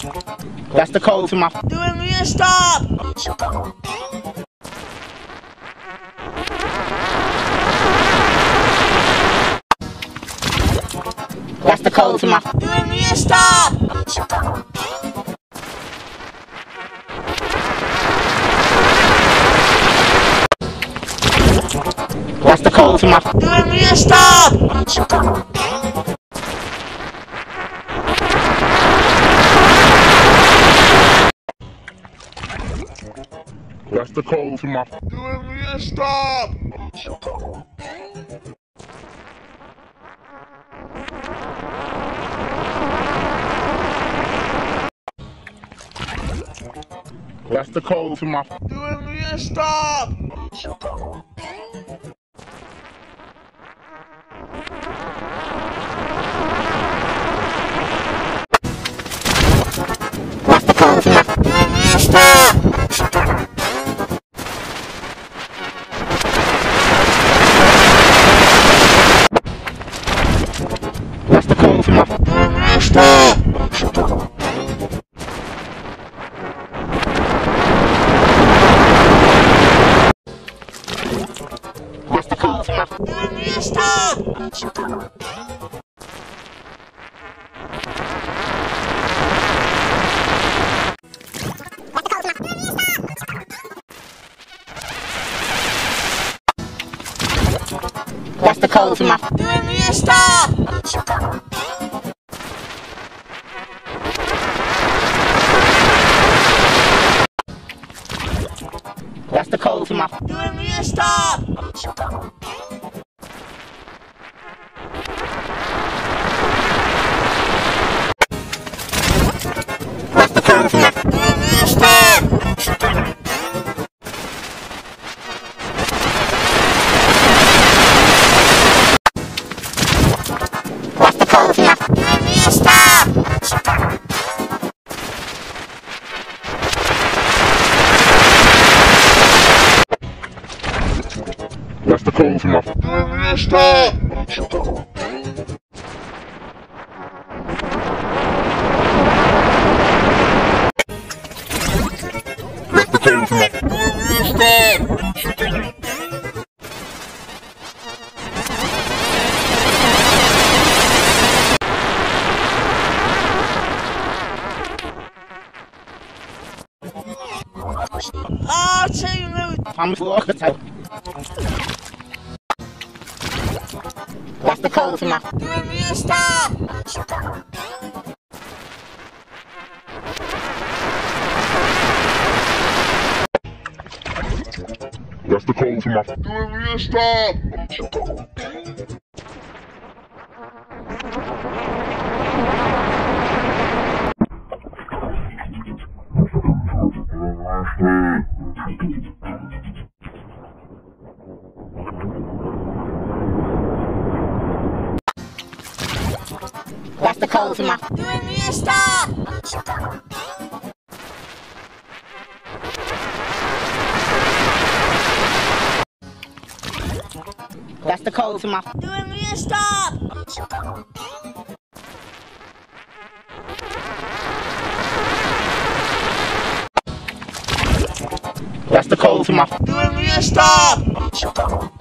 That's the code to my. Doing me a stop! That's the code to my. Doing me a stop! That's the code to my. Doing me a stop! That's the code to my. Doing me a stop! That's the code to my. Doing me a stop! That's the code to my. Doing me a stop! That's the code to That's the code for my. Doing me a stop! That's the code to my. Doing me stop! That's the code to my. Doing me a stop! Ah, tell you no. I'm for type. That's the code for my. Doing me a stop! That's the code to my. Doing me That's the code to my. Doing me a stop! That's the code to my. Doing me a stop! That's the code to my. Doing me a stop!